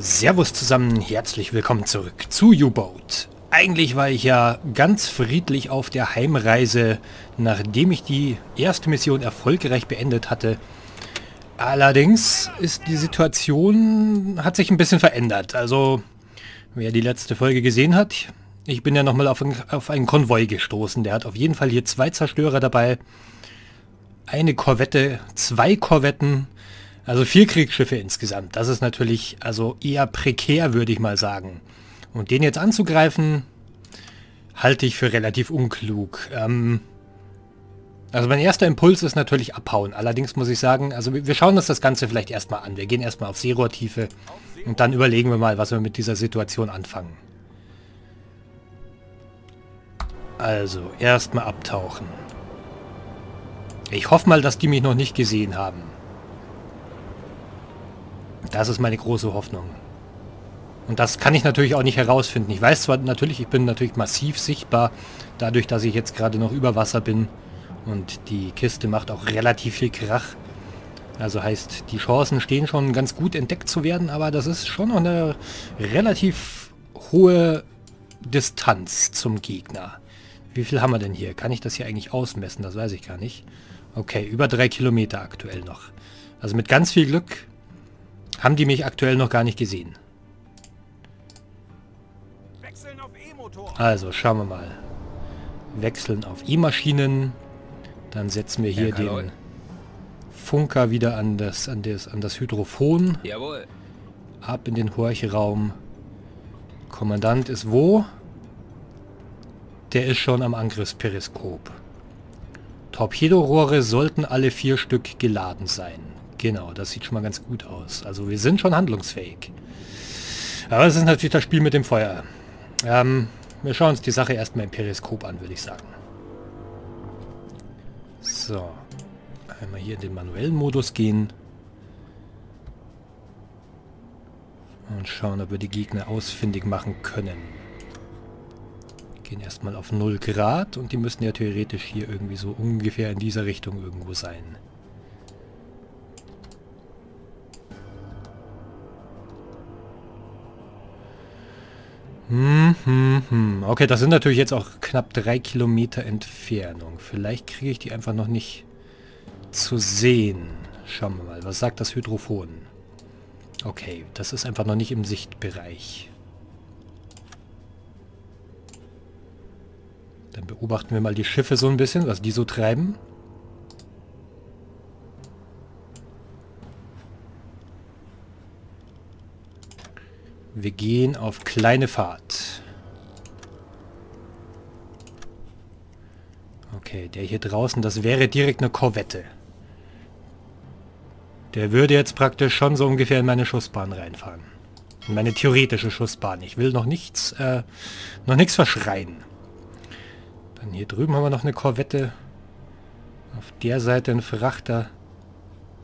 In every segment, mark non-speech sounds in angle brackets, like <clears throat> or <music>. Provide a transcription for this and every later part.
Servus zusammen, herzlich willkommen zurück zu U-Boat. Eigentlich war ich ja ganz friedlich auf der Heimreise, nachdem ich die erste Mission erfolgreich beendet hatte. Allerdings ist die Situation, hat sich ein bisschen verändert. Also, wer die letzte Folge gesehen hat, ich bin ja nochmal auf, auf einen Konvoi gestoßen. Der hat auf jeden Fall hier zwei Zerstörer dabei, eine Korvette, zwei Korvetten, also vier Kriegsschiffe insgesamt. Das ist natürlich also eher prekär, würde ich mal sagen. Und den jetzt anzugreifen, halte ich für relativ unklug. Ähm, also mein erster Impuls ist natürlich abhauen. Allerdings muss ich sagen, also wir schauen uns das Ganze vielleicht erstmal an. Wir gehen erstmal auf Seerohrtiefe und dann überlegen wir mal, was wir mit dieser Situation anfangen. Also, erstmal abtauchen. Ich hoffe mal, dass die mich noch nicht gesehen haben. Das ist meine große Hoffnung. Und das kann ich natürlich auch nicht herausfinden. Ich weiß zwar natürlich, ich bin natürlich massiv sichtbar, dadurch, dass ich jetzt gerade noch über Wasser bin. Und die Kiste macht auch relativ viel Krach. Also heißt, die Chancen stehen schon ganz gut entdeckt zu werden, aber das ist schon noch eine relativ hohe Distanz zum Gegner. Wie viel haben wir denn hier? Kann ich das hier eigentlich ausmessen? Das weiß ich gar nicht. Okay, über drei Kilometer aktuell noch. Also mit ganz viel Glück haben die mich aktuell noch gar nicht gesehen. Also, schauen wir mal. Wechseln auf E-Maschinen. Dann setzen wir hier den Funker wieder an das, an das, an das Hydrophon. Jawohl. Ab in den Horchraum. Kommandant ist wo? Der ist schon am Angriffsperiskop. Torpedorohre sollten alle vier Stück geladen sein. Genau, das sieht schon mal ganz gut aus. Also wir sind schon handlungsfähig. Aber es ist natürlich das Spiel mit dem Feuer. Ähm, wir schauen uns die Sache erstmal im Periskop an, würde ich sagen. So. Einmal hier in den manuellen Modus gehen. Und schauen, ob wir die Gegner ausfindig machen können. Gehen erstmal auf 0 Grad und die müssten ja theoretisch hier irgendwie so ungefähr in dieser Richtung irgendwo sein. Hm, hm. Okay, das sind natürlich jetzt auch knapp drei Kilometer Entfernung. Vielleicht kriege ich die einfach noch nicht zu sehen. Schauen wir mal, was sagt das Hydrophon? Okay, das ist einfach noch nicht im Sichtbereich. Dann beobachten wir mal die Schiffe so ein bisschen, was die so treiben. Wir gehen auf kleine Fahrt. Okay, der hier draußen, das wäre direkt eine Korvette. Der würde jetzt praktisch schon so ungefähr in meine Schussbahn reinfahren. In meine theoretische Schussbahn. Ich will noch nichts, äh, noch nichts verschreien. Dann hier drüben haben wir noch eine Korvette. Auf der Seite ein Frachter.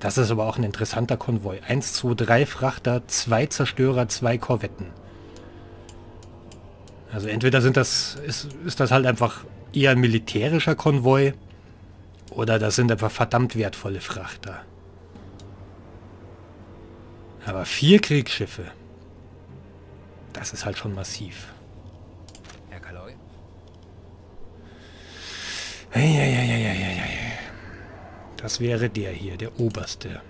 Das ist aber auch ein interessanter Konvoi. 1, 2, 3 Frachter, 2 Zerstörer, 2 Korvetten. Also entweder sind das, ist, ist das halt einfach eher ein militärischer Konvoi oder das sind einfach verdammt wertvolle Frachter. Aber vier Kriegsschiffe. Das ist halt schon massiv. Herr Kaloy? Eieieiei. Das wäre der hier, der oberste.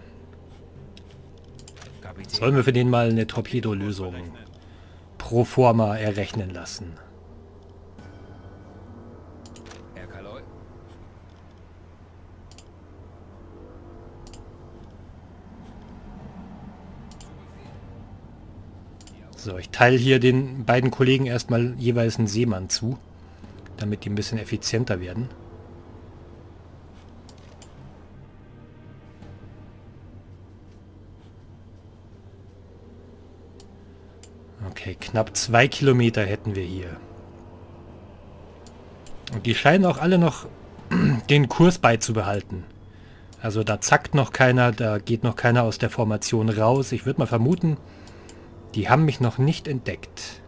Sollen wir für den mal eine Torpedolösung pro forma errechnen lassen? So, ich teile hier den beiden Kollegen erstmal jeweils einen Seemann zu, damit die ein bisschen effizienter werden. Okay, knapp zwei Kilometer hätten wir hier. Und die scheinen auch alle noch <clears throat> den Kurs beizubehalten. Also da zackt noch keiner, da geht noch keiner aus der Formation raus. Ich würde mal vermuten, die haben mich noch nicht entdeckt.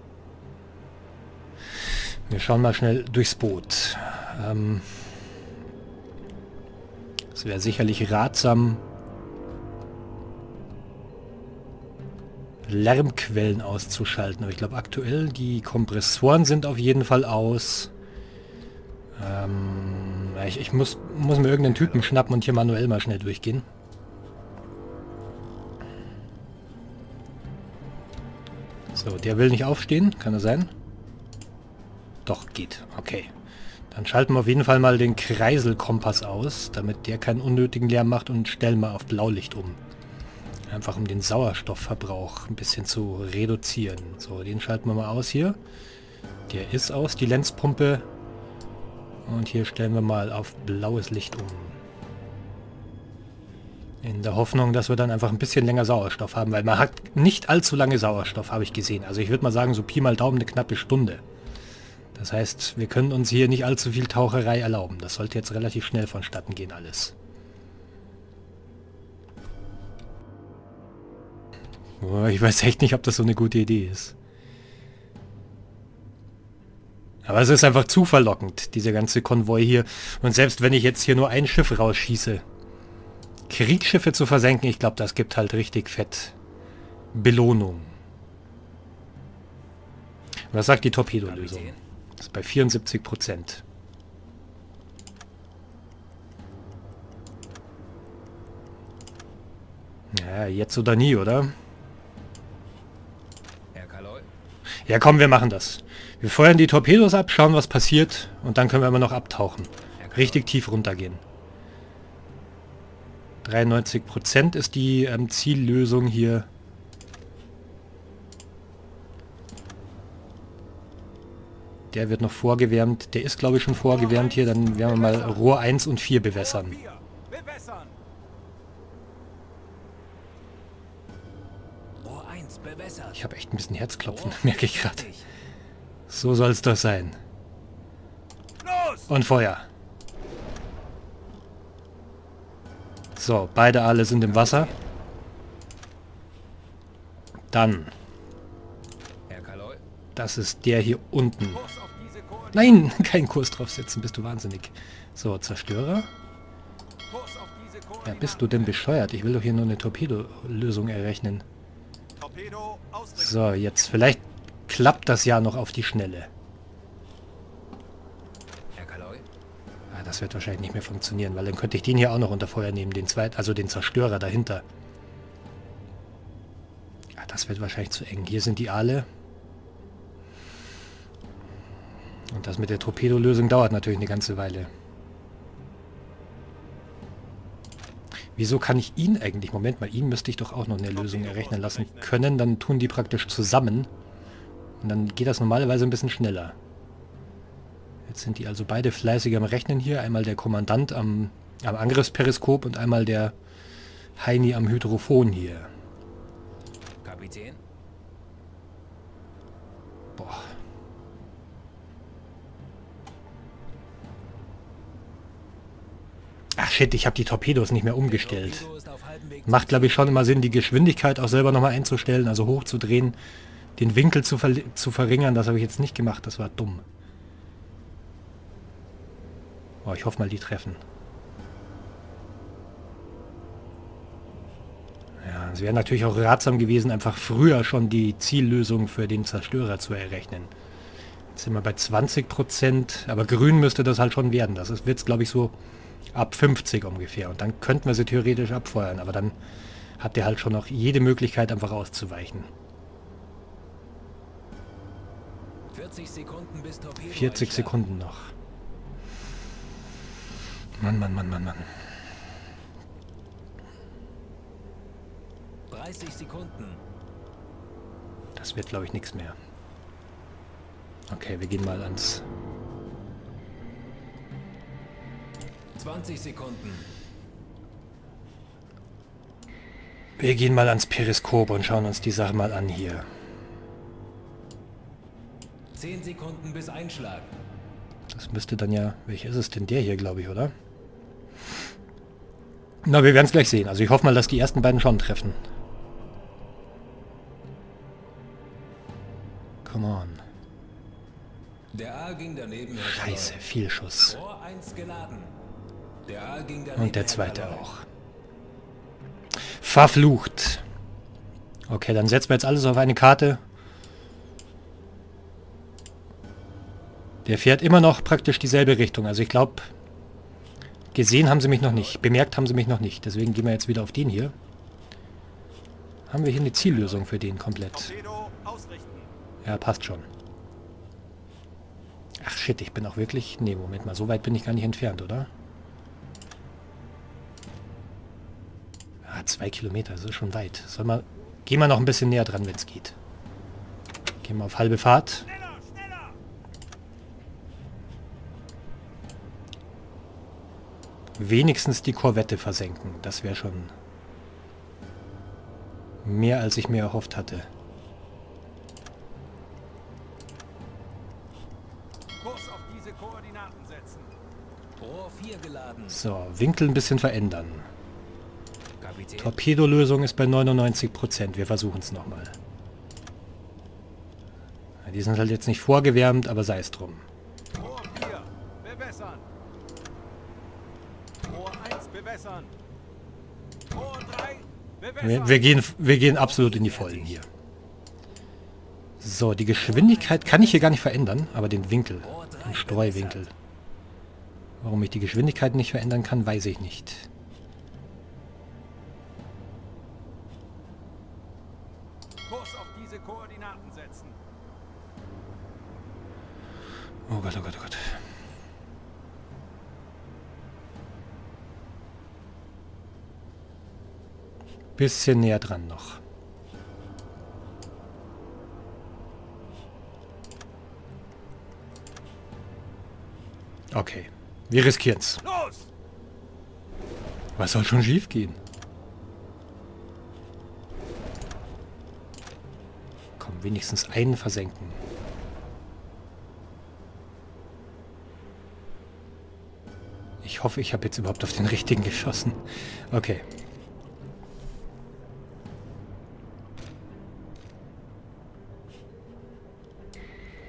Wir schauen mal schnell durchs Boot. Ähm, es wäre sicherlich ratsam, Lärmquellen auszuschalten. Aber ich glaube aktuell, die Kompressoren sind auf jeden Fall aus. Ähm, ich, ich muss, muss mir irgendeinen Typen schnappen und hier manuell mal schnell durchgehen. So, der will nicht aufstehen. Kann er sein? Doch, geht. Okay. Dann schalten wir auf jeden Fall mal den Kreiselkompass aus, damit der keinen unnötigen Lärm macht und stellen wir auf Blaulicht um. Einfach um den Sauerstoffverbrauch ein bisschen zu reduzieren. So, den schalten wir mal aus hier. Der ist aus, die Lenzpumpe. Und hier stellen wir mal auf blaues Licht um. In der Hoffnung, dass wir dann einfach ein bisschen länger Sauerstoff haben, weil man hat nicht allzu lange Sauerstoff, habe ich gesehen. Also ich würde mal sagen, so Pi mal Daumen eine knappe Stunde. Das heißt, wir können uns hier nicht allzu viel Taucherei erlauben. Das sollte jetzt relativ schnell vonstatten gehen alles. Oh, ich weiß echt nicht, ob das so eine gute Idee ist. Aber es ist einfach zu verlockend, dieser ganze Konvoi hier. Und selbst wenn ich jetzt hier nur ein Schiff rausschieße, Kriegsschiffe zu versenken, ich glaube, das gibt halt richtig fett Belohnung. Was sagt die Torpedolösung? Das ist bei 74 Prozent. Ja, jetzt oder nie, oder? Ja, komm, wir machen das. Wir feuern die Torpedos ab, schauen, was passiert und dann können wir immer noch abtauchen. Richtig tief runtergehen. 93% ist die ähm, Ziellösung hier. Der wird noch vorgewärmt. Der ist, glaube ich, schon vorgewärmt hier. Dann werden wir mal Rohr 1 und 4 bewässern. Ich habe echt ein bisschen Herzklopfen, <laughs> merke ich gerade. So soll es doch sein. Und Feuer. So, beide alle sind im Wasser. Dann. Das ist der hier unten. Nein, <laughs> keinen Kurs draufsetzen, bist du wahnsinnig. So, Zerstörer. Ja, bist du denn bescheuert? Ich will doch hier nur eine Torpedolösung errechnen. So, jetzt vielleicht klappt das ja noch auf die Schnelle. Ah, das wird wahrscheinlich nicht mehr funktionieren, weil dann könnte ich den hier auch noch unter Feuer nehmen, den zweiten, also den Zerstörer dahinter. Ja, das wird wahrscheinlich zu eng. Hier sind die Aale. Und das mit der Torpedolösung dauert natürlich eine ganze Weile. Wieso kann ich ihn eigentlich... Moment mal, ihn müsste ich doch auch noch eine Lösung errechnen lassen können. Dann tun die praktisch zusammen. Und dann geht das normalerweise ein bisschen schneller. Jetzt sind die also beide fleißig am Rechnen hier. Einmal der Kommandant am, am Angriffsperiskop und einmal der Heini am Hydrophon hier. Kapitän? Boah. Ach shit, ich habe die Torpedos nicht mehr umgestellt. Macht, glaube ich, schon immer Sinn, die Geschwindigkeit auch selber nochmal einzustellen, also hochzudrehen, den Winkel zu, ver zu verringern. Das habe ich jetzt nicht gemacht, das war dumm. Oh, ich hoffe mal, die treffen. Ja, es wäre natürlich auch ratsam gewesen, einfach früher schon die Ziellösung für den Zerstörer zu errechnen. Jetzt sind wir bei 20%, aber grün müsste das halt schon werden. Das wird es, glaube ich, so ab 50 ungefähr. Und dann könnten wir sie theoretisch abfeuern, aber dann habt ihr halt schon noch jede Möglichkeit, einfach auszuweichen. 40 Sekunden, bis 40 Sekunden noch. Mann, Mann, Mann, Mann, Mann. 30 Sekunden. Das wird, glaube ich, nichts mehr. Okay, wir gehen mal ans 20 Sekunden. Wir gehen mal ans Periskop und schauen uns die Sache mal an hier. 10 Sekunden bis Einschlag. Das müsste dann ja... Welcher ist es denn? Der hier, glaube ich, oder? Na, wir werden es gleich sehen. Also ich hoffe mal, dass die ersten beiden schon treffen. Come on. Scheiße, viel Schuss. Und der zweite auch. Verflucht. Okay, dann setzen wir jetzt alles auf eine Karte. Der fährt immer noch praktisch dieselbe Richtung. Also ich glaube, gesehen haben sie mich noch nicht. Bemerkt haben sie mich noch nicht. Deswegen gehen wir jetzt wieder auf den hier. Haben wir hier eine Ziellösung für den komplett. Ja, passt schon. Ach shit, ich bin auch wirklich... Ne, Moment mal, so weit bin ich gar nicht entfernt, oder? Ah, zwei Kilometer, das ist schon weit. Soll mal... Gehen wir noch ein bisschen näher dran, wenn es geht. Gehen wir auf halbe Fahrt. Wenigstens die Korvette versenken. Das wäre schon mehr, als ich mir erhofft hatte. So, Winkel ein bisschen verändern. Torpedolösung ist bei 99%. Wir versuchen es nochmal. Die sind halt jetzt nicht vorgewärmt, aber sei es drum. Wir, wir, gehen, wir gehen absolut in die Vollen hier. So, die Geschwindigkeit kann ich hier gar nicht verändern, aber den Winkel, den Streuwinkel. Warum ich die Geschwindigkeit nicht verändern kann, weiß ich nicht. Oh Gott, oh Gott, oh Gott. Bisschen näher dran noch. Okay. Wir riskieren's. Was soll schon schief gehen? Komm, wenigstens einen versenken. Ich hoffe, ich habe jetzt überhaupt auf den richtigen geschossen. Okay.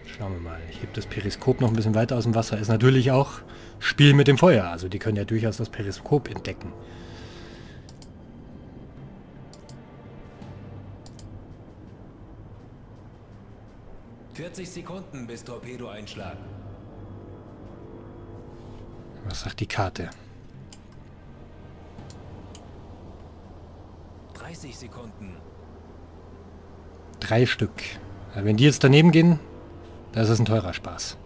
Schauen wir mal. Ich hebe das Periskop noch ein bisschen weiter aus dem Wasser. Ist natürlich auch Spiel mit dem Feuer. Also die können ja durchaus das Periskop entdecken. ...40 Sekunden bis Torpedo-Einschlag. Sagt die Karte? 30 Sekunden. Drei Stück. Ja, wenn die jetzt daneben gehen, das ist ein teurer Spaß.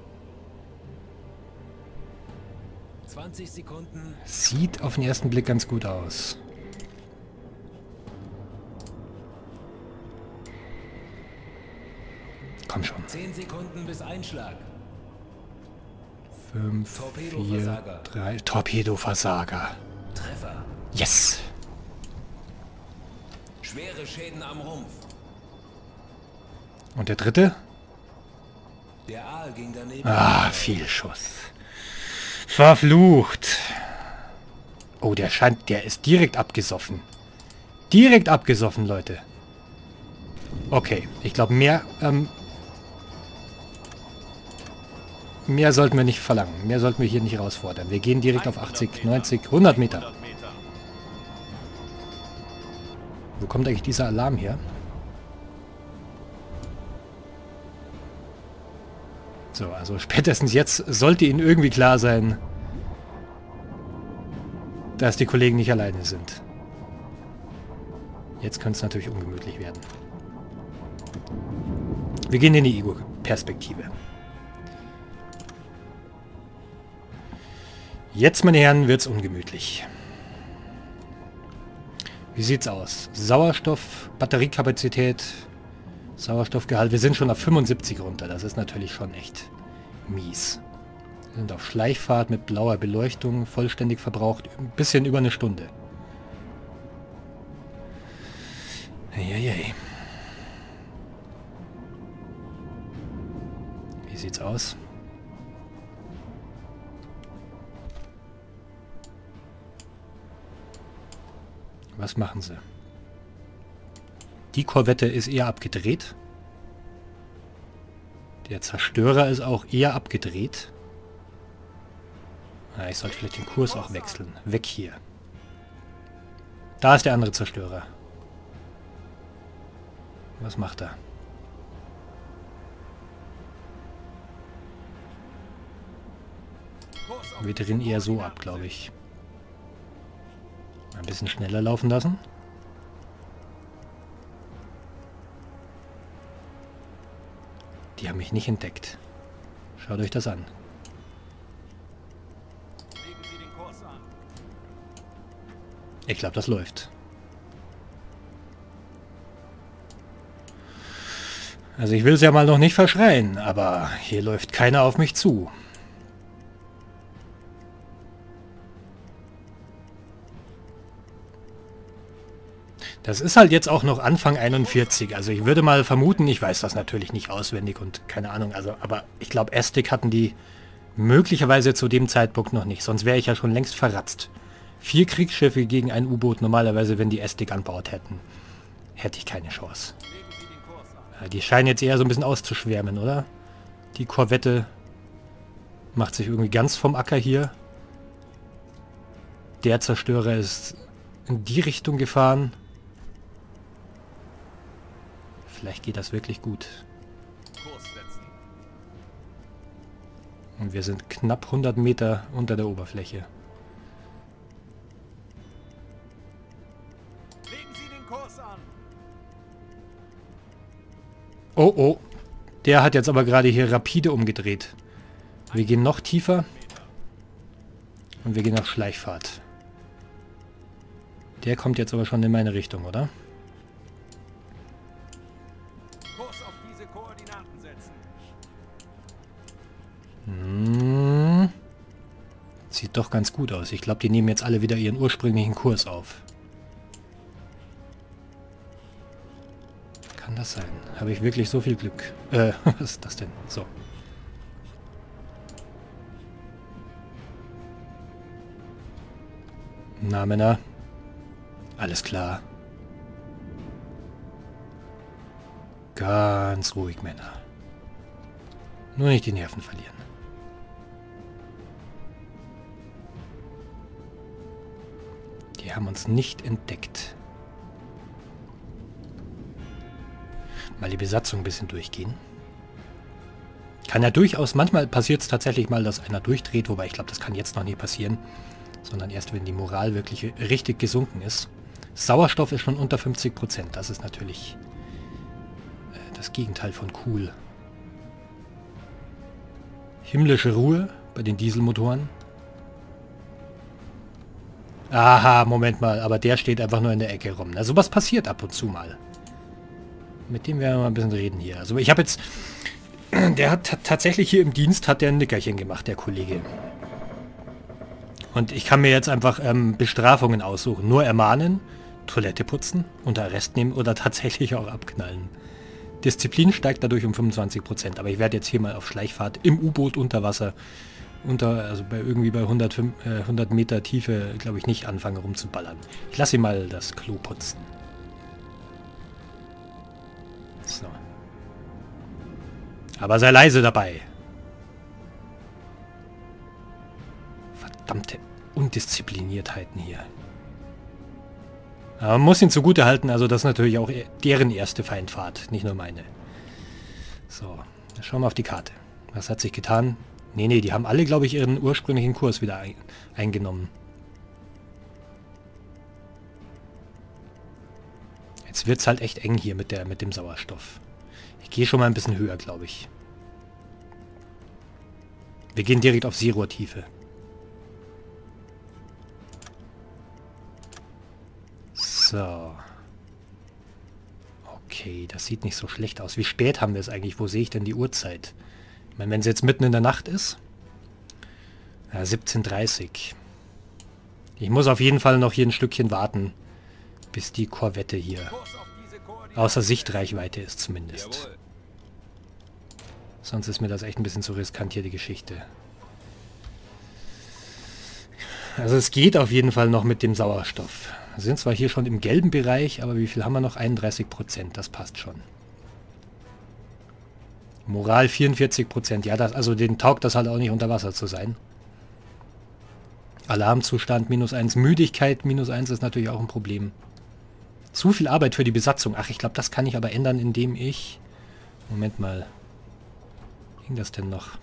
20 Sekunden. Sieht auf den ersten Blick ganz gut aus. Komm schon. 10 Sekunden bis Einschlag. 5, 4, 3. Torpedoversager. Treffer. Yes. Schwere Schäden am Rumpf. Und der dritte? Der Aal ging daneben. Ah, viel Schuss. Verflucht. Oh, der scheint, der ist direkt abgesoffen. Direkt abgesoffen, Leute. Okay, ich glaube mehr ähm, Mehr sollten wir nicht verlangen. Mehr sollten wir hier nicht herausfordern. Wir gehen direkt auf 80, 90, 100 Meter. Wo kommt eigentlich dieser Alarm her? So, also spätestens jetzt sollte Ihnen irgendwie klar sein, dass die Kollegen nicht alleine sind. Jetzt könnte es natürlich ungemütlich werden. Wir gehen in die Ego-Perspektive. Jetzt, meine Herren, wird's ungemütlich. Wie sieht's aus? Sauerstoff, Batteriekapazität, Sauerstoffgehalt. Wir sind schon auf 75 runter. Das ist natürlich schon echt mies. Wir sind auf Schleichfahrt mit blauer Beleuchtung, vollständig verbraucht. Ein bisschen über eine Stunde. Eieiei. Wie sieht's aus? Was machen sie? Die Korvette ist eher abgedreht. Der Zerstörer ist auch eher abgedreht. Ja, ich sollte vielleicht den Kurs auch wechseln. Weg hier. Da ist der andere Zerstörer. Was macht er? Wir drehen eher so ab, glaube ich. Ein bisschen schneller laufen lassen. Die haben mich nicht entdeckt. Schaut euch das an. Ich glaube, das läuft. Also ich will es ja mal noch nicht verschreien, aber hier läuft keiner auf mich zu. Das ist halt jetzt auch noch Anfang 41. Also ich würde mal vermuten, ich weiß das natürlich nicht auswendig und keine Ahnung, also aber ich glaube, Estik hatten die möglicherweise zu dem Zeitpunkt noch nicht. Sonst wäre ich ja schon längst verratzt. Vier Kriegsschiffe gegen ein U-Boot normalerweise, wenn die Estik anbaut hätten. Hätte ich keine Chance. Ja, die scheinen jetzt eher so ein bisschen auszuschwärmen, oder? Die Korvette macht sich irgendwie ganz vom Acker hier. Der Zerstörer ist in die Richtung gefahren. Vielleicht geht das wirklich gut. Und wir sind knapp 100 Meter unter der Oberfläche. Oh, oh. Der hat jetzt aber gerade hier rapide umgedreht. Wir gehen noch tiefer. Und wir gehen auf Schleichfahrt. Der kommt jetzt aber schon in meine Richtung, oder? Sieht doch ganz gut aus. Ich glaube, die nehmen jetzt alle wieder ihren ursprünglichen Kurs auf. Kann das sein? Habe ich wirklich so viel Glück? Äh, <laughs> was ist das denn? So. Na, Männer. Alles klar. Ganz ruhig, Männer. Nur nicht die Nerven verlieren. Die haben uns nicht entdeckt. Mal die Besatzung ein bisschen durchgehen. Kann ja durchaus, manchmal passiert es tatsächlich mal, dass einer durchdreht, wobei ich glaube, das kann jetzt noch nie passieren, sondern erst, wenn die Moral wirklich richtig gesunken ist. Sauerstoff ist schon unter 50%, das ist natürlich äh, das Gegenteil von cool. Himmlische Ruhe bei den Dieselmotoren. Aha, Moment mal, aber der steht einfach nur in der Ecke rum. Also was passiert ab und zu mal. Mit dem werden wir mal ein bisschen reden hier. Also ich habe jetzt... <clears throat> Der hat tatsächlich hier im Dienst hat der ein Nickerchen gemacht, der Kollege. Und ich kann mir jetzt einfach ähm, Bestrafungen aussuchen. Nur ermahnen, Toilette putzen, unter Arrest nehmen oder tatsächlich auch abknallen. Disziplin steigt dadurch um 25%. Aber ich werde jetzt hier mal auf Schleichfahrt im U-Boot unter Wasser, unter, also bei irgendwie bei 100, äh, 100 Meter Tiefe, glaube ich, nicht anfangen rumzuballern. Ich lasse ihn mal das Klo putzen. So. Aber sei leise dabei. Verdammte Undiszipliniertheiten hier. Aber man muss ihn zugute halten, also das ist natürlich auch deren erste Feindfahrt, nicht nur meine. So, schauen wir auf die Karte. Was hat sich getan? Nee, nee, die haben alle, glaube ich, ihren ursprünglichen Kurs wieder ein eingenommen. Jetzt wird es halt echt eng hier mit, der, mit dem Sauerstoff. Ich gehe schon mal ein bisschen höher, glaube ich. Wir gehen direkt auf Zero-Tiefe. So. Okay, das sieht nicht so schlecht aus. Wie spät haben wir es eigentlich? Wo sehe ich denn die Uhrzeit? Ich meine, wenn es jetzt mitten in der Nacht ist. Ja, 17.30 Ich muss auf jeden Fall noch hier ein Stückchen warten, bis die Korvette hier außer Sichtreichweite ist zumindest. Sonst ist mir das echt ein bisschen zu riskant hier, die Geschichte. Also es geht auf jeden Fall noch mit dem Sauerstoff. Wir sind zwar hier schon im gelben Bereich, aber wie viel haben wir noch? 31 Prozent, das passt schon. Moral 44 Prozent, ja, das, also den taugt das halt auch nicht unter Wasser zu sein. Alarmzustand minus 1, Müdigkeit minus 1 ist natürlich auch ein Problem. Zu viel Arbeit für die Besatzung. Ach, ich glaube, das kann ich aber ändern, indem ich... Moment mal. Ging das denn noch?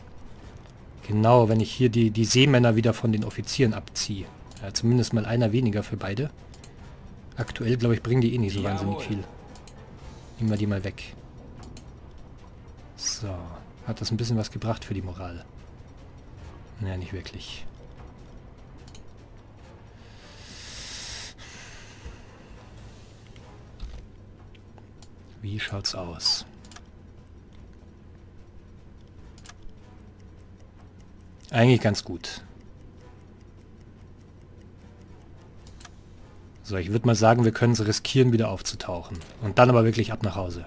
Genau, wenn ich hier die, die Seemänner wieder von den Offizieren abziehe. Ja, zumindest mal einer weniger für beide. Aktuell, glaube ich, bringen die eh nicht so wahnsinnig viel. Nehmen wir die mal weg. So. Hat das ein bisschen was gebracht für die Moral? Naja, nicht wirklich. Wie schaut's aus? Eigentlich ganz gut. So, ich würde mal sagen, wir können es riskieren, wieder aufzutauchen. Und dann aber wirklich ab nach Hause.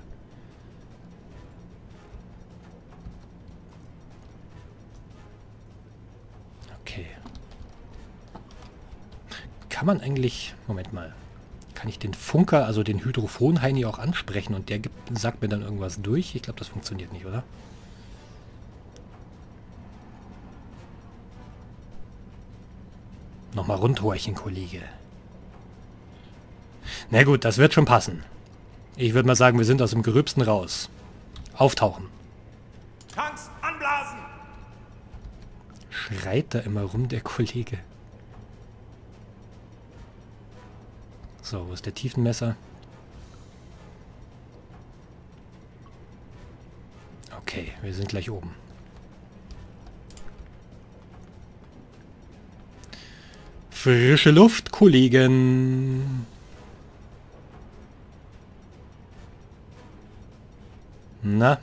Kann man eigentlich... Moment mal. Kann ich den Funker, also den Hydrophon-Heini auch ansprechen und der gibt, sagt mir dann irgendwas durch? Ich glaube, das funktioniert nicht, oder? Nochmal rundhorchen, Kollege. Na gut, das wird schon passen. Ich würde mal sagen, wir sind aus dem Gerübsten raus. Auftauchen. Tanks anblasen! Schreit da immer rum, der Kollege. So, wo ist der Tiefenmesser? Okay, wir sind gleich oben. Frische Luft, Kollegen. Na?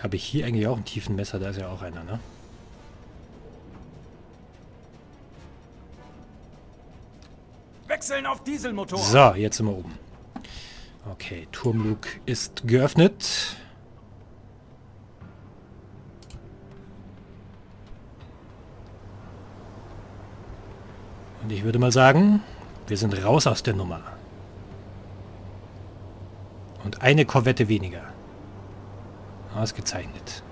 Habe ich hier eigentlich auch einen tiefen Messer? Da ist ja auch einer, ne? Wechseln auf Dieselmotor! So, jetzt sind wir oben. Okay, Turmlug ist geöffnet. Und ich würde mal sagen, wir sind raus aus der Nummer. Und eine Korvette weniger. Ausgezeichnet.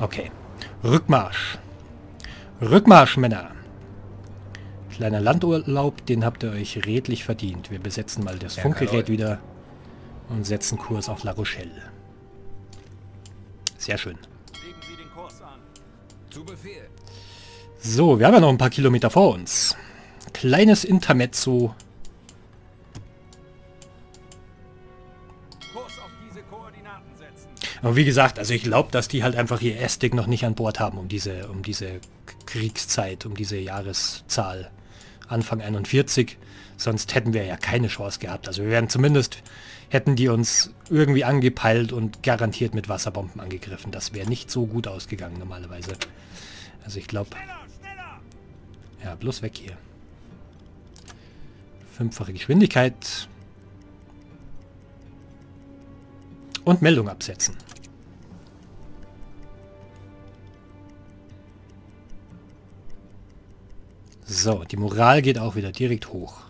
Okay. Rückmarsch. Rückmarsch, Männer. Kleiner Landurlaub, den habt ihr euch redlich verdient. Wir besetzen mal das Funkgerät wieder und setzen Kurs auf La Rochelle. Sehr schön. Legen Sie den Kurs an. Zu Befehl. So, wir haben ja noch ein paar Kilometer vor uns. Kleines Intermezzo. Kurs auf diese Koordinaten setzen. Aber wie gesagt, also ich glaube, dass die halt einfach ihr Estig noch nicht an Bord haben, um diese, um diese Kriegszeit, um diese Jahreszahl. Anfang 41. Sonst hätten wir ja keine Chance gehabt. Also wir wären zumindest, hätten die uns irgendwie angepeilt und garantiert mit Wasserbomben angegriffen. Das wäre nicht so gut ausgegangen normalerweise. Also ich glaube... Ja, bloß weg hier. Fünffache Geschwindigkeit. Und Meldung absetzen. So, die Moral geht auch wieder direkt hoch.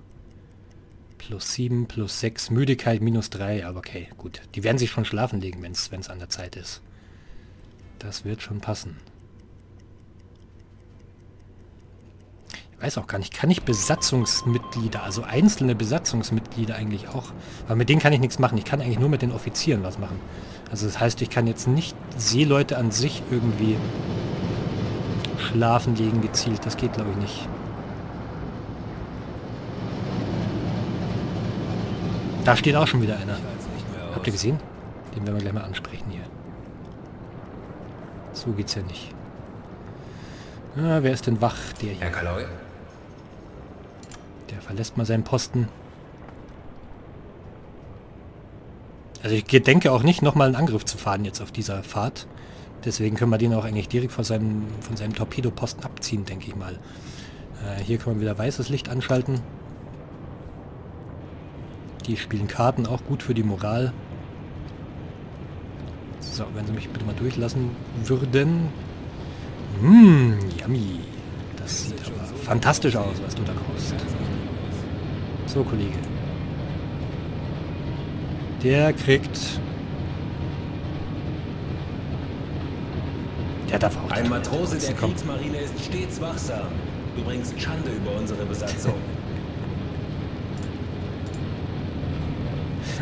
Plus 7, plus 6, Müdigkeit minus 3, aber okay, gut. Die werden sich schon schlafen legen, wenn es an der Zeit ist. Das wird schon passen. Ich weiß auch gar nicht, kann ich Besatzungsmitglieder, also einzelne Besatzungsmitglieder eigentlich auch, weil mit denen kann ich nichts machen. Ich kann eigentlich nur mit den Offizieren was machen. Also das heißt, ich kann jetzt nicht Seeleute an sich irgendwie schlafen legen gezielt. Das geht, glaube ich, nicht. Da steht auch schon wieder einer. Habt ihr gesehen? Den werden wir gleich mal ansprechen hier. So geht's ja nicht. Ah, wer ist denn wach? Der hier. Herr Kaloi? Der verlässt mal seinen Posten. Also ich denke auch nicht, nochmal einen Angriff zu fahren jetzt auf dieser Fahrt. Deswegen können wir den auch eigentlich direkt von seinem, von seinem Torpedoposten abziehen, denke ich mal. Äh, hier können wir wieder weißes Licht anschalten. Die spielen Karten, auch gut für die Moral. So, wenn sie mich bitte mal durchlassen würden. Mmm, yummy. Das sieht aber fantastisch aus, was du da kaufst. So, Kollege. Der kriegt... Der darf auch Ein Matrose der. Kriegsmarine ist stets wachsam. Du bringst Schande über unsere Besatzung.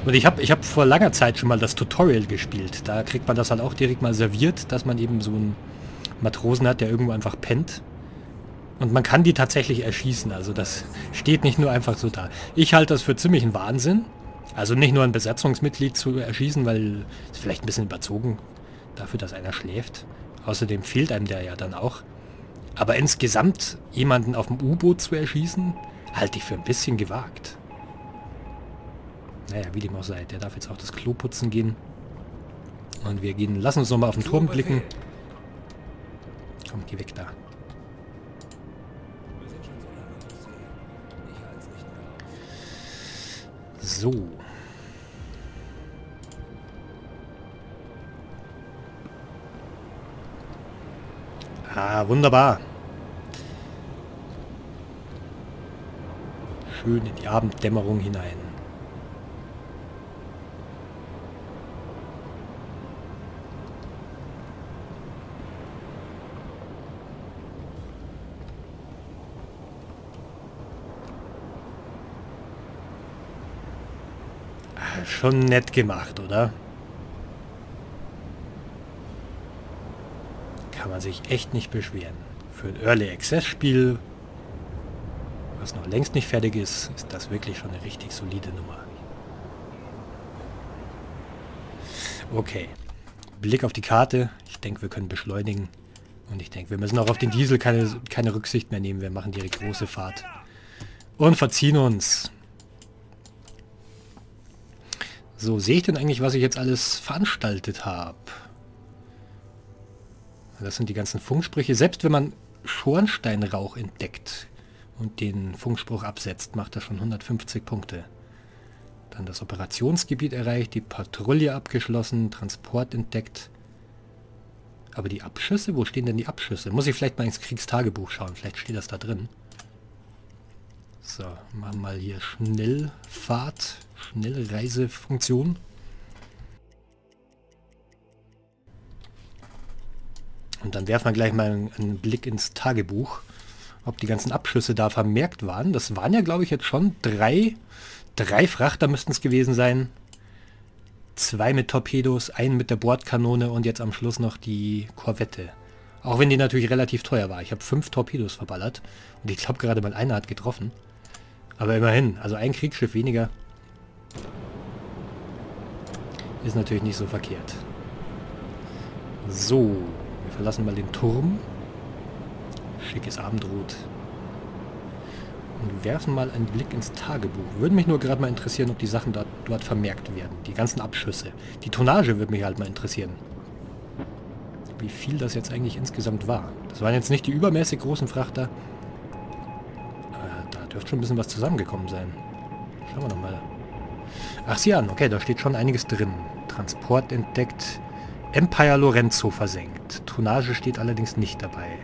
Und ich habe ich hab vor langer Zeit schon mal das Tutorial gespielt. Da kriegt man das halt auch direkt mal serviert, dass man eben so einen Matrosen hat, der irgendwo einfach pennt. Und man kann die tatsächlich erschießen. Also das <laughs> steht nicht nur einfach so da. Ich halte das für ziemlichen Wahnsinn. Also nicht nur ein Besatzungsmitglied zu erschießen, weil es vielleicht ein bisschen überzogen dafür, dass einer schläft. Außerdem fehlt einem der ja dann auch. Aber insgesamt jemanden auf dem U-Boot zu erschießen, halte ich für ein bisschen gewagt. Naja, wie dem auch sei. Der darf jetzt auch das Klo putzen gehen. Und wir gehen, lassen uns nochmal auf den Turm blicken. Komm, geh weg da. So. Ah, wunderbar. Schön in die Abenddämmerung hinein. Ah, Schon nett gemacht, oder? Kann man sich echt nicht beschweren. Für ein Early Access Spiel, was noch längst nicht fertig ist, ist das wirklich schon eine richtig solide Nummer. Okay. Blick auf die Karte. Ich denke, wir können beschleunigen. Und ich denke, wir müssen auch auf den Diesel keine, keine Rücksicht mehr nehmen. Wir machen direkt große Fahrt. Und verziehen uns. So, sehe ich denn eigentlich, was ich jetzt alles veranstaltet habe? Das sind die ganzen Funksprüche. Selbst wenn man Schornsteinrauch entdeckt und den Funkspruch absetzt, macht er schon 150 Punkte. Dann das Operationsgebiet erreicht, die Patrouille abgeschlossen, Transport entdeckt. Aber die Abschüsse, wo stehen denn die Abschüsse? Muss ich vielleicht mal ins Kriegstagebuch schauen, vielleicht steht das da drin. So, machen wir mal hier Schnellfahrt, Schnellreisefunktion. Und dann werfen wir gleich mal einen, Blick ins Tagebuch, ob die ganzen Abschüsse da vermerkt waren. Das waren ja, glaube ich, jetzt schon drei, drei Frachter müssten es gewesen sein. Zwei mit Torpedos, einen mit der Bordkanone und jetzt am Schluss noch die Korvette. Auch wenn die natürlich relativ teuer war. Ich habe fünf Torpedos verballert und ich glaube gerade mal einer hat getroffen. Aber immerhin, also ein Kriegsschiff weniger ist natürlich nicht so verkehrt. So, wir verlassen mal den Turm. Schickes Abendrot. Und werfen mal einen Blick ins Tagebuch. Würde mich nur gerade mal interessieren, ob die Sachen dort, dort vermerkt werden. Die ganzen Abschüsse. Die Tonnage würde mich halt mal interessieren. Wie viel das jetzt eigentlich insgesamt war. Das waren jetzt nicht die übermäßig großen Frachter. Dürfte schon ein bisschen was zusammengekommen sein. Schauen wir doch mal. Ach, sieh an. Okay, da steht schon einiges drin. Transport entdeckt. Empire Lorenzo versenkt. Tonnage steht allerdings nicht dabei.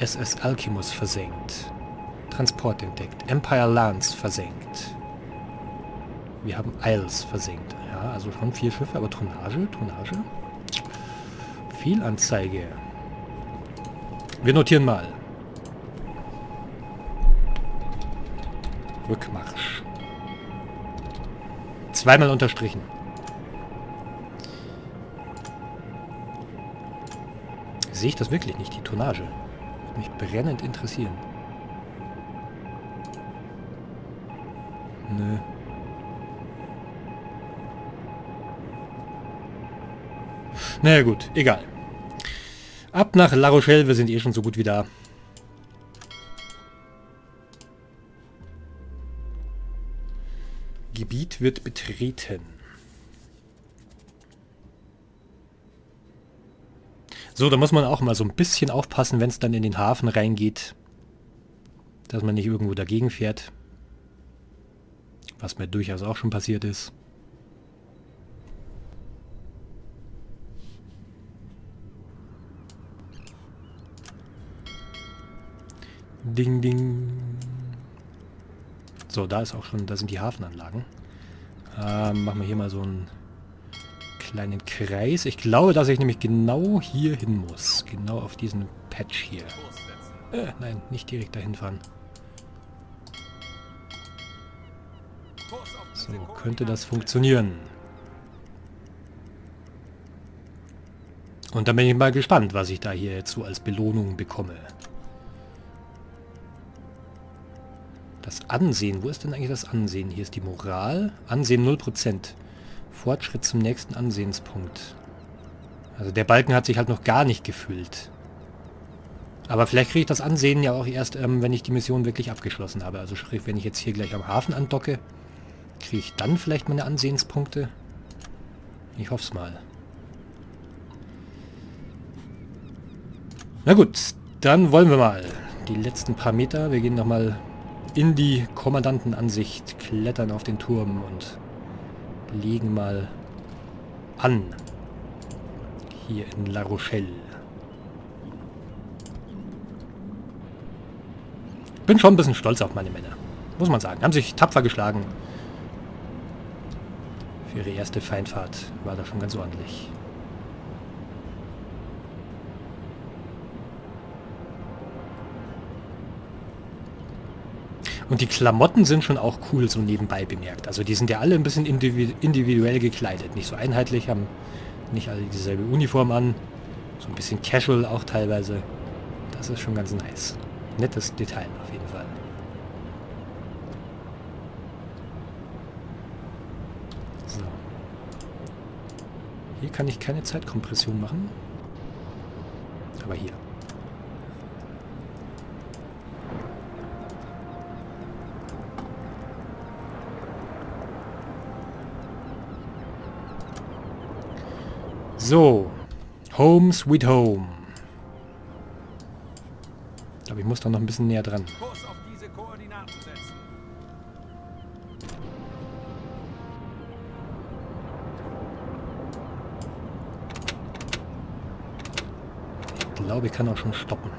SS Alcimus versenkt. Transport entdeckt. Empire Lance versenkt. Wir haben Isles versenkt. Ja, also schon vier Schiffe, aber Tonnage, Tonnage. Fehlanzeige. Wir notieren mal. Rückmarsch. Zweimal unterstrichen. Sehe ich das wirklich nicht, die Tonnage? Würde mich brennend interessieren. Nö. Naja gut, egal. Ab nach La Rochelle, wir sind eh schon so gut wie da. Gebiet wird betreten. So, da muss man auch mal so ein bisschen aufpassen, wenn es dann in den Hafen reingeht, dass man nicht irgendwo dagegen fährt. Was mir durchaus auch schon passiert ist. Ding, ding. So, da ist auch schon, da sind die Hafenanlagen. Ähm, machen wir hier mal so einen kleinen Kreis. Ich glaube, dass ich nämlich genau hier hin muss. Genau auf diesen Patch hier. Äh, nein, nicht direkt dahin fahren. So, könnte das funktionieren. Und dann bin ich mal gespannt, was ich da hier so als Belohnung bekomme. Das Ansehen, wo ist denn eigentlich das Ansehen? Hier ist die Moral. Ansehen 0%. Fortschritt zum nächsten Ansehenspunkt. Also der Balken hat sich halt noch gar nicht gefüllt. Aber vielleicht kriege ich das Ansehen ja auch erst, ähm, wenn ich die Mission wirklich abgeschlossen habe. Also sprich, wenn ich jetzt hier gleich am Hafen andocke, kriege ich dann vielleicht meine Ansehenspunkte. Ich hoffe es mal. Na gut, dann wollen wir mal die letzten paar Meter. Wir gehen nochmal in die Kommandantenansicht, klettern auf den Turm und legen mal an. Hier in La Rochelle. Bin schon ein bisschen stolz auf meine Männer. Muss man sagen. Haben sich tapfer geschlagen. Für ihre erste Feindfahrt war das schon ganz ordentlich. Und die Klamotten sind schon auch cool, so nebenbei bemerkt. Also die sind ja alle ein bisschen individuell gekleidet. Nicht so einheitlich, haben nicht alle dieselbe Uniform an. So ein bisschen casual auch teilweise. Das ist schon ganz nice. Nettes Detail auf jeden Fall. So. Hier kann ich keine Zeitkompression machen. Aber hier. So. Home sweet home. Ich glaube, ich muss da noch ein bisschen näher dran. Ich glaube, ich kann auch schon stoppen.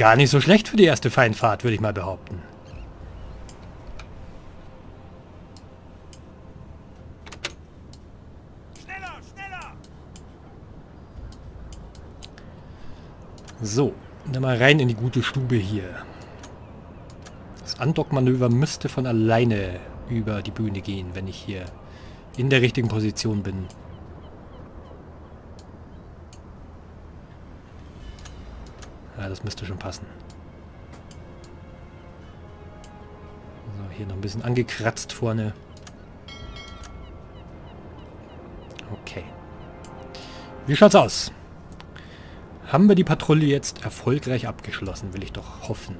Gar nicht so schlecht für die erste Feindfahrt, würde ich mal behaupten. Schneller, schneller! So, dann mal rein in die gute Stube hier. Das Andockmanöver müsste von alleine über die Bühne gehen, wenn ich hier in der richtigen Position bin. Das müsste schon passen. So, hier noch ein bisschen angekratzt vorne. Okay. Wie schaut's aus? Haben wir die Patrouille jetzt erfolgreich abgeschlossen, will ich doch hoffen.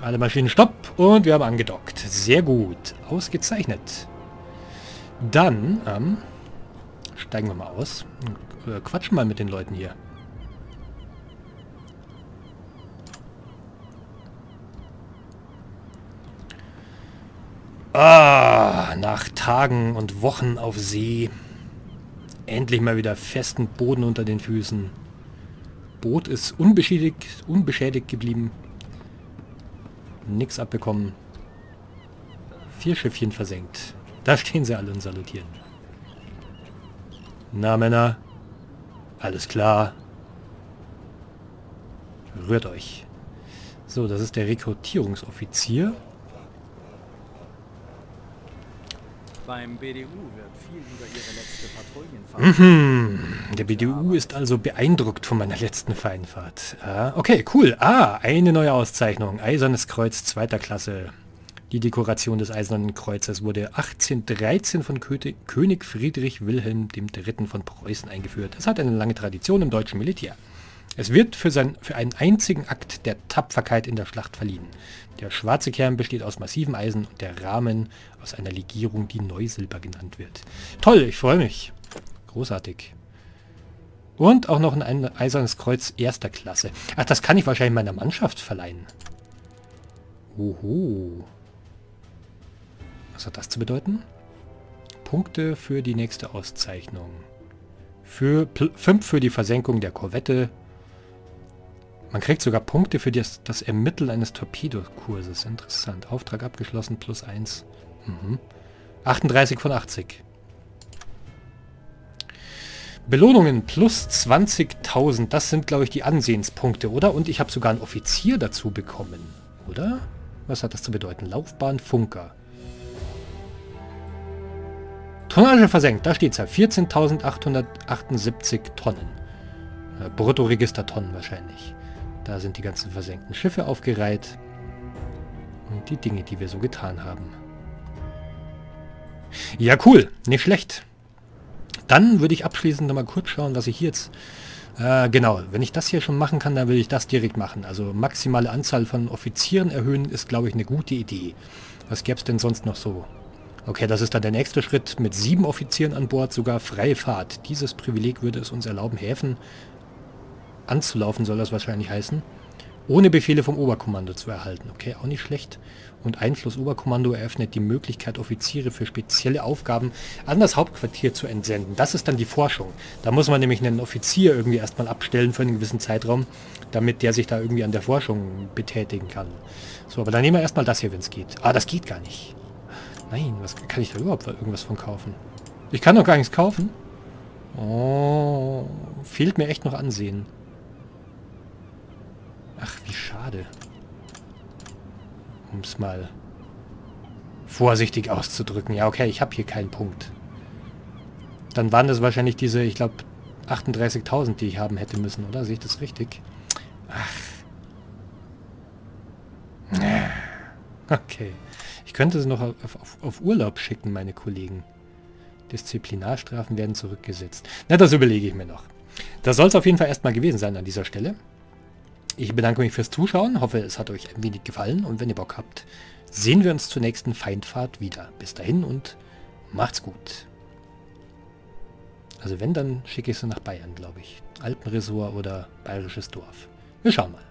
Alle Maschinen stopp und wir haben angedockt. Sehr gut. Ausgezeichnet. Dann, ähm, steigen wir mal aus und äh, quatschen mal mit den Leuten hier. Ah, nach Tagen und Wochen auf See. Endlich mal wieder festen Boden unter den Füßen. Boot ist unbeschädigt, unbeschädigt geblieben. Nix abbekommen. Vier Schiffchen versenkt. Da stehen sie alle und salutieren. Na Männer, alles klar. Rührt euch. So, das ist der Rekrutierungsoffizier. Beim BDU wird viel über ihre letzte Patrouillenfahrt. Mhm. Der BDU ist also beeindruckt von meiner letzten Feinfahrt. Ah, okay, cool. Ah, eine neue Auszeichnung. Eisernes Kreuz zweiter Klasse. Die Dekoration des Eisernen Kreuzes wurde 1813 von König Friedrich Wilhelm III. von Preußen eingeführt. Es hat eine lange Tradition im deutschen Militär. Es wird für, sein, für einen einzigen Akt der Tapferkeit in der Schlacht verliehen. Der schwarze Kern besteht aus massivem Eisen und der Rahmen aus einer Legierung, die Neusilber genannt wird. Toll, ich freue mich. Großartig. Und auch noch ein eisernes Kreuz erster Klasse. Ach, das kann ich wahrscheinlich meiner Mannschaft verleihen. Oho. Was hat das zu bedeuten? Punkte für die nächste Auszeichnung. Für 5 für die Versenkung der Korvette. Man kriegt sogar Punkte für das, das Ermitteln eines Torpedokurses. Interessant. Auftrag abgeschlossen, plus 1. Mhm. 38 von 80. Belohnungen plus 20.000. Das sind, glaube ich, die Ansehenspunkte, oder? Und ich habe sogar einen Offizier dazu bekommen, oder? Was hat das zu bedeuten? Laufbahn Funker. Tonnage versenkt, da steht es ja. 14.878 Tonnen. Äh, Bruttoregistertonnen wahrscheinlich. Da sind die ganzen versenkten Schiffe aufgereiht. Und die Dinge, die wir so getan haben. Ja, cool. Nicht schlecht. Dann würde ich abschließend nochmal kurz schauen, was ich hier jetzt... Äh, genau, wenn ich das hier schon machen kann, dann würde ich das direkt machen. Also maximale Anzahl von Offizieren erhöhen ist, glaube ich, eine gute Idee. Was gäbe es denn sonst noch so? Okay, das ist dann der nächste Schritt. Mit sieben Offizieren an Bord sogar freie Fahrt. Dieses Privileg würde es uns erlauben, Häfen anzulaufen, soll das wahrscheinlich heißen. Ohne Befehle vom Oberkommando zu erhalten. Okay, auch nicht schlecht. Und Einfluss Oberkommando eröffnet die Möglichkeit, Offiziere für spezielle Aufgaben an das Hauptquartier zu entsenden. Das ist dann die Forschung. Da muss man nämlich einen Offizier irgendwie erstmal abstellen für einen gewissen Zeitraum, damit der sich da irgendwie an der Forschung betätigen kann. So, aber dann nehmen wir erstmal das hier, wenn es geht. Ah, das geht gar nicht. Nein, was kann ich da überhaupt irgendwas von kaufen? Ich kann doch gar nichts kaufen. Oh, fehlt mir echt noch Ansehen. Ach, wie schade. Um es mal vorsichtig auszudrücken. Ja, okay, ich habe hier keinen Punkt. Dann waren das wahrscheinlich diese, ich glaube, 38.000, die ich haben hätte müssen, oder? Sehe ich das richtig? Ach. Okay. Ich könnte sie noch auf, auf, auf Urlaub schicken, meine Kollegen. Disziplinarstrafen werden zurückgesetzt. Na, das überlege ich mir noch. Das soll es auf jeden Fall erstmal gewesen sein an dieser Stelle. Ich bedanke mich fürs Zuschauen, hoffe es hat euch ein wenig gefallen und wenn ihr Bock habt, sehen wir uns zur nächsten Feindfahrt wieder. Bis dahin und macht's gut. Also wenn, dann schicke ich sie nach Bayern, glaube ich. Alpenresort oder Bayerisches Dorf. Wir schauen mal.